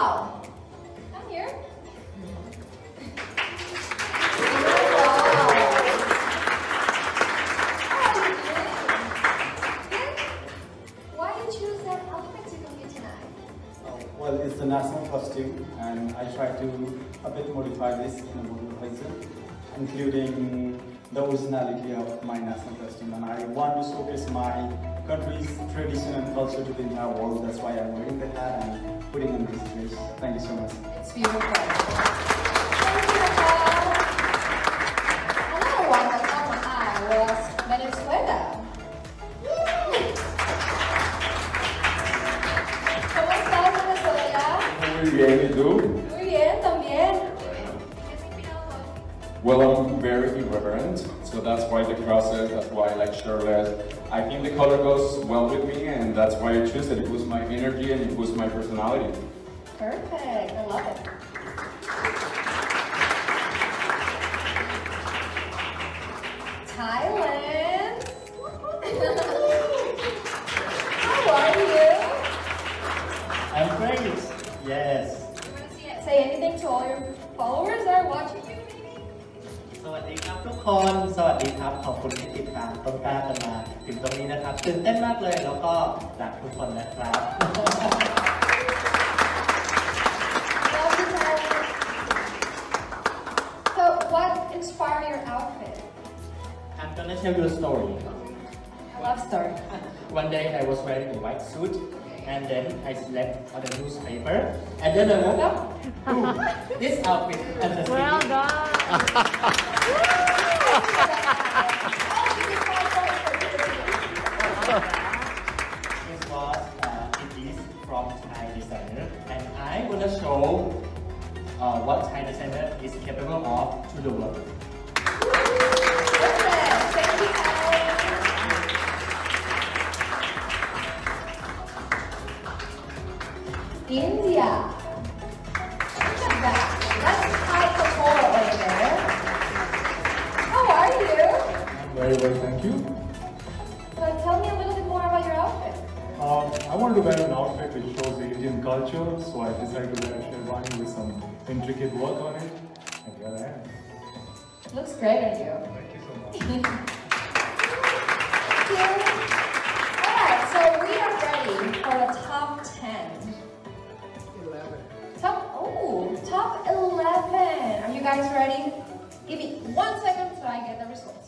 Wow. Here. Well, it's the national costume, and I try to a bit modify this in a modern fashion, including the originality of my national costume and I want to showcase my country's tradition and culture to the entire world. That's why I'm wearing the hat and putting on this dress. Thank you so much. It's beautiful. Thank you, Raquel. Another one that ah, caught my eye was Venezuela. ¿Cómo estás, Venezuela? Muy bien, ¿y tú? Well, I'm very irreverent, so that's why the crosses, that's why I like shirtless. I think the color goes well with me, and that's why I choose it. It boosts my energy and it boosts my personality. Perfect. I love it. Thailand. How are you? I'm great. Yes. You want to see? Say anything to all your followers that are watching ครับทุกคนสวัสดีครับ ขอบคุณที่ติดตามต้นกล้ากันมาถึงตรงนี้นะครับตื่นเต้นมากเลยแล้วก็รักทุกคนนะครับ Love you, Thailand. So, what inspired your outfit? I'm gonna tell you a story. I love story. One day I was wearing a white suit and then I slept on a newspaper and then I woke up. Ooh, this outfit and the Well done. This was uh, it is from Thai designer and I wanna show uh, what Thai designer is capable of to the world. India. Very well, thank you. So tell me a little bit more about your outfit. Um, I wanted to wear an outfit which shows the Indian culture, so I decided to wear a sherwani with some intricate work on it. And here I am. Looks great on you. Thank you so much. Thank you. Alright, so we are ready for the top 10. 11. Top, oh, top 11. Are you guys ready? Give me one second so I get the results.